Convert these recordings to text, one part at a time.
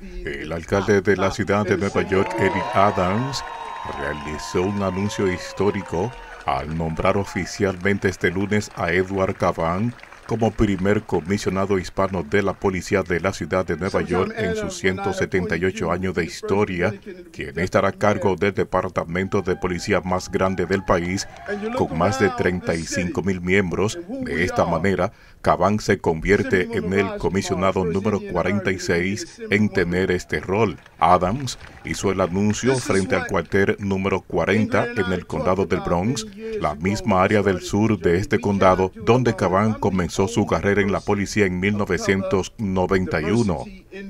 El alcalde de la ciudad de Nueva York, Eric Adams, realizó un anuncio histórico al nombrar oficialmente este lunes a Edward Caban como primer comisionado hispano de la policía de la ciudad de Nueva York en sus 178 años de historia, quien estará a cargo del departamento de policía más grande del país, con más de 35 mil miembros. De esta manera, Caban se convierte en el comisionado número 46 en tener este rol. Adams hizo el anuncio frente al cuartel número 40 en el condado del Bronx, la misma área del sur de este condado donde Caban comenzó su carrera en la policía en 1991.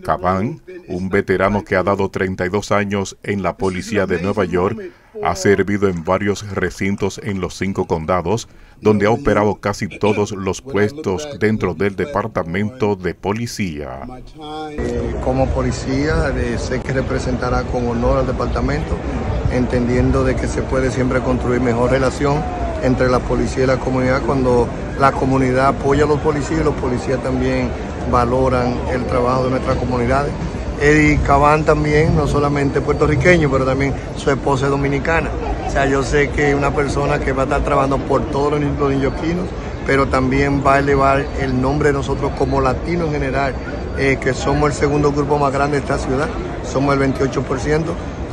Caban, un veterano que ha dado 32 años en la policía de Nueva York, ha servido en varios recintos en los cinco condados, donde ha operado casi todos los puestos dentro del departamento de policía. Como policía, sé que representará con honor al departamento, entendiendo de que se puede siempre construir mejor relación entre la policía y la comunidad cuando la comunidad apoya a los policías y los policías también valoran el trabajo de nuestras comunidades. Eddie Cabán también, no solamente puertorriqueño, pero también su esposa es dominicana. O sea, yo sé que es una persona que va a estar trabajando por todos los neoyorquinos, pero también va a elevar el nombre de nosotros como latinos en general, eh, que somos el segundo grupo más grande de esta ciudad, somos el 28%.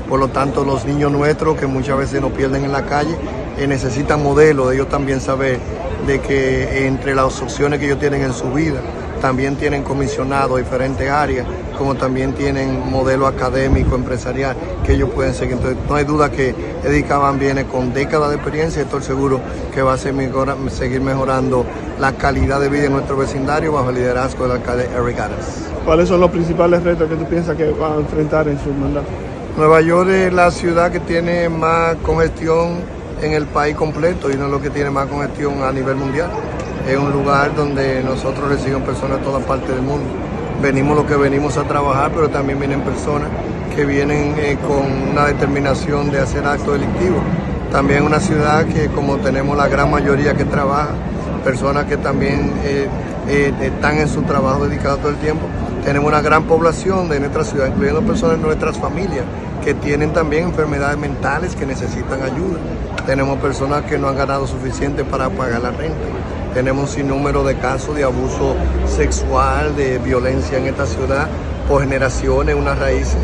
Por lo tanto, los niños nuestros que muchas veces nos pierden en la calle eh, necesitan modelos, de ellos también saber de que entre las opciones que ellos tienen en su vida, también tienen comisionados diferentes áreas, como también tienen modelo académico, empresarial, que ellos pueden seguir. Entonces, no hay duda que Eddie Caban viene con décadas de experiencia y estoy seguro que va a seguir mejorando la calidad de vida en nuestro vecindario bajo el liderazgo del alcalde Eric Adams. ¿Cuáles son los principales retos que tú piensas que va a enfrentar en su mandato? Nueva York es la ciudad que tiene más congestión en el país completo y no es lo que tiene más congestión a nivel mundial. Es un lugar donde nosotros recibimos personas de todas partes del mundo. Venimos lo que venimos a trabajar, pero también vienen personas que vienen eh, con una determinación de hacer actos delictivos. También una ciudad que como tenemos la gran mayoría que trabaja, personas que también eh, eh, están en su trabajo dedicado todo el tiempo, tenemos una gran población de nuestra ciudad, incluyendo personas de nuestras familias que tienen también enfermedades mentales que necesitan ayuda. Tenemos personas que no han ganado suficiente para pagar la renta. Tenemos un sinnúmero de casos de abuso sexual, de violencia en esta ciudad por generaciones, unas raíces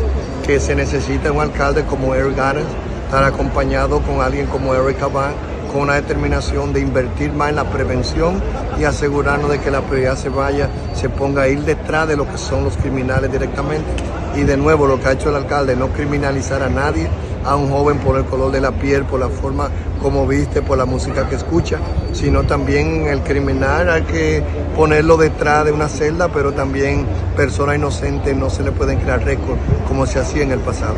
que se necesita un alcalde como Eric Adams, estar acompañado con alguien como Eric Caban, con una determinación de invertir más en la prevención y asegurarnos de que la prioridad se vaya, se ponga a ir detrás de lo que son los criminales directamente. Y de nuevo lo que ha hecho el alcalde, no criminalizar a nadie, a un joven por el color de la piel, por la forma como viste, por la música que escucha, sino también el criminal hay que ponerlo detrás de una celda, pero también personas inocentes no se le pueden crear récord como se hacía en el pasado.